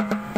you